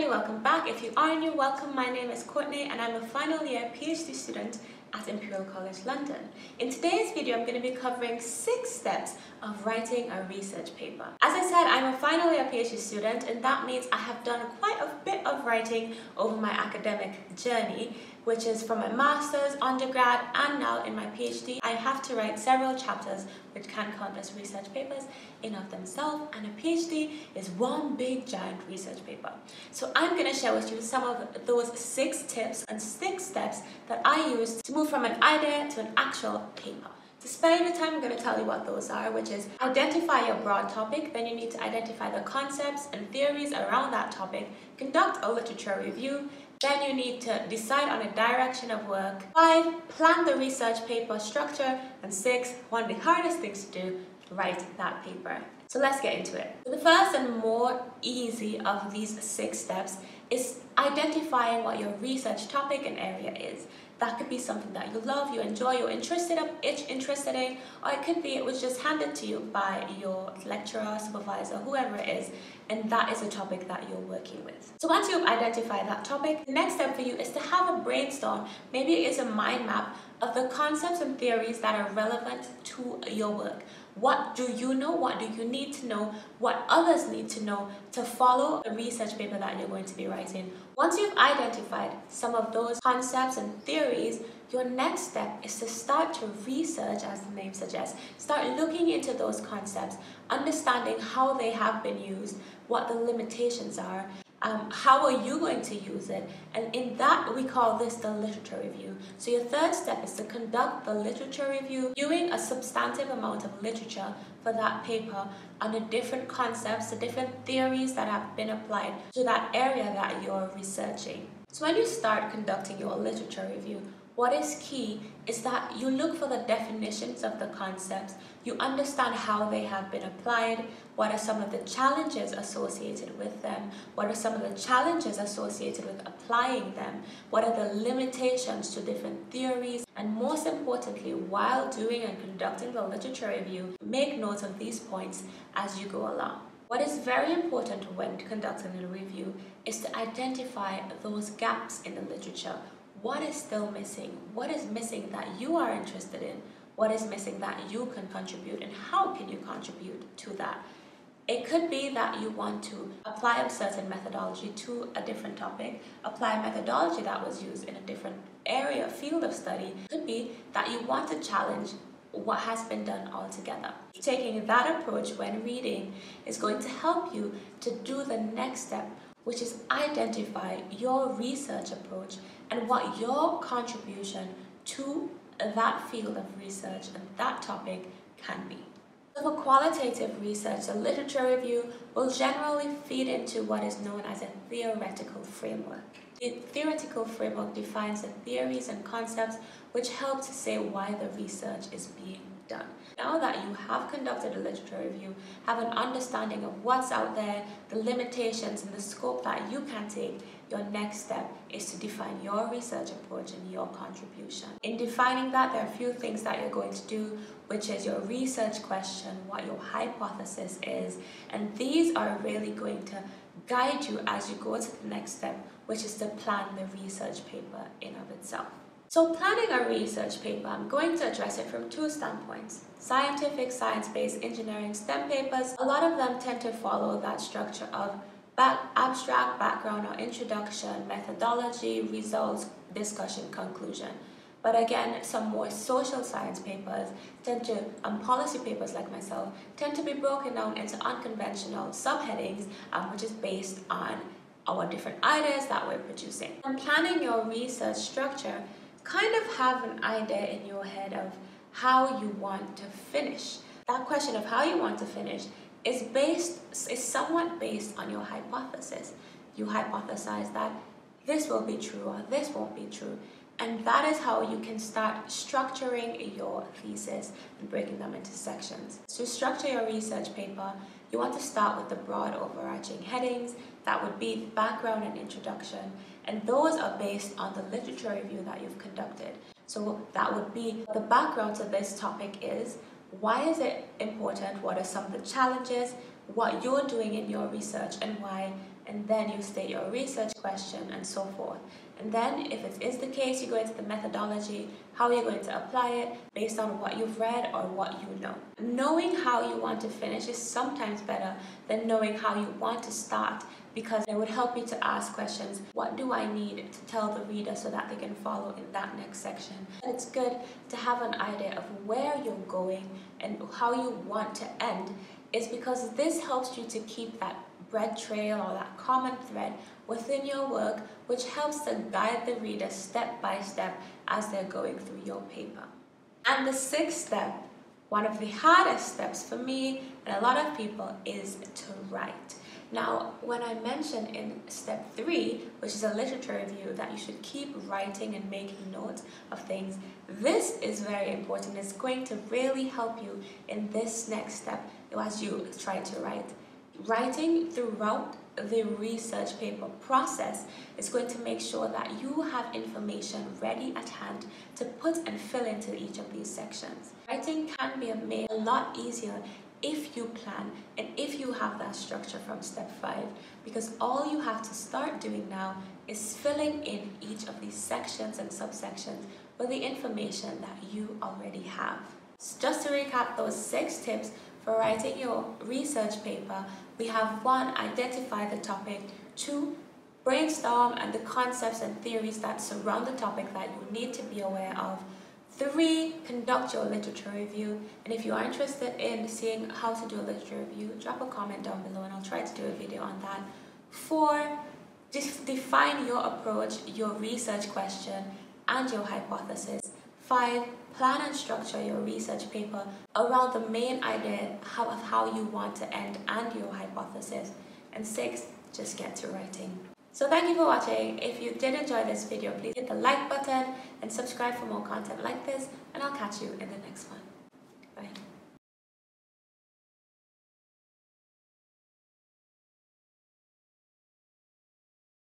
everybody, welcome back. If you are new, welcome. My name is Courtney and I'm a final year PhD student at Imperial College London. In today's video, I'm going to be covering six steps of writing a research paper. As I said, I'm a final year PhD student and that means I have done quite a bit of writing over my academic journey which is from my master's, undergrad, and now in my PhD. I have to write several chapters which can count as research papers in of themselves, and a PhD is one big giant research paper. So I'm going to share with you some of those six tips and six steps that I use to move from an idea to an actual paper. To spare you the time, I'm going to tell you what those are, which is identify your broad topic, then you need to identify the concepts and theories around that topic, conduct a literature review, then you need to decide on a direction of work. Five, plan the research paper structure. And six, one of the hardest things to do, write that paper. So let's get into it. The first and more easy of these six steps is identifying what your research topic and area is. That could be something that you love, you enjoy, you're interested in, interested in, or it could be it was just handed to you by your lecturer, supervisor, whoever it is, and that is a topic that you're working with. So once you've identified that topic, the next step for you is to have a brainstorm. Maybe it is a mind map of the concepts and theories that are relevant to your work. What do you know? What do you need to know? What others need to know to follow a research paper that you're going to be writing? Once you've identified some of those concepts and theories, your next step is to start to research, as the name suggests. Start looking into those concepts, understanding how they have been used, what the limitations are, um, how are you going to use it? And in that, we call this the literature review. So your third step is to conduct the literature review, viewing a substantive amount of literature for that paper on the different concepts, the different theories that have been applied to that area that you're researching. So when you start conducting your literature review, what is key is that you look for the definitions of the concepts, you understand how they have been applied, what are some of the challenges associated with them, what are some of the challenges associated with applying them, what are the limitations to different theories, and most importantly, while doing and conducting the literature review, make notes of these points as you go along. What is very important when conducting a review is to identify those gaps in the literature what is still missing? What is missing that you are interested in? What is missing that you can contribute and how can you contribute to that? It could be that you want to apply a certain methodology to a different topic, apply a methodology that was used in a different area, field of study. It could be that you want to challenge what has been done altogether. Taking that approach when reading is going to help you to do the next step, which is identify your research approach and what your contribution to that field of research and that topic can be. For qualitative research, a literature review will generally feed into what is known as a theoretical framework. The theoretical framework defines the theories and concepts which help to say why the research is being done. Now that you have conducted a literature review, have an understanding of what's out there, the limitations and the scope that you can take, your next step is to define your research approach and your contribution. In defining that, there are a few things that you're going to do, which is your research question, what your hypothesis is, and these are really going to guide you as you go to the next step, which is to plan the research paper in of itself. So planning a research paper, I'm going to address it from two standpoints. Scientific, science-based engineering STEM papers, a lot of them tend to follow that structure of back, abstract, background or introduction, methodology, results, discussion, conclusion. But again, some more social science papers tend to, um, policy papers like myself, tend to be broken down into unconventional subheadings, um, which is based on our different ideas that we're producing. And planning your research structure, kind of have an idea in your head of how you want to finish. That question of how you want to finish is based is somewhat based on your hypothesis. You hypothesize that this will be true or this won't be true. And that is how you can start structuring your thesis and breaking them into sections. To structure your research paper, you want to start with the broad overarching headings. That would be background and introduction. And those are based on the literature review that you've conducted. So that would be the background to this topic is why is it important? What are some of the challenges? What you're doing in your research and why? And then you state your research question and so forth. And then if it is the case, you go into the methodology, how you're going to apply it based on what you've read or what you know. Knowing how you want to finish is sometimes better than knowing how you want to start because it would help you to ask questions. What do I need to tell the reader so that they can follow in that next section? It's good to have an idea of where you're going and how you want to end is because this helps you to keep that bread trail or that common thread within your work which helps to guide the reader step by step as they're going through your paper. And the sixth step, one of the hardest steps for me and a lot of people is to write. Now, when I mentioned in step three, which is a literature review, that you should keep writing and making notes of things, this is very important. It's going to really help you in this next step as you try to write. Writing throughout the research paper process is going to make sure that you have information ready at hand to put and fill into each of these sections. Writing can be made a lot easier if you plan and if you have that structure from step five because all you have to start doing now is filling in each of these sections and subsections with the information that you already have. Just to recap those six tips for writing your research paper, we have one, identify the topic, two, brainstorm and the concepts and theories that surround the topic that you need to be aware of, Three, conduct your literature review. And if you are interested in seeing how to do a literature review, drop a comment down below and I'll try to do a video on that. Four, define your approach, your research question, and your hypothesis. Five, plan and structure your research paper around the main idea of how you want to end and your hypothesis. And six, just get to writing. So thank you for watching. If you did enjoy this video, please hit the like button and subscribe for more content like this, and I'll catch you in the next one.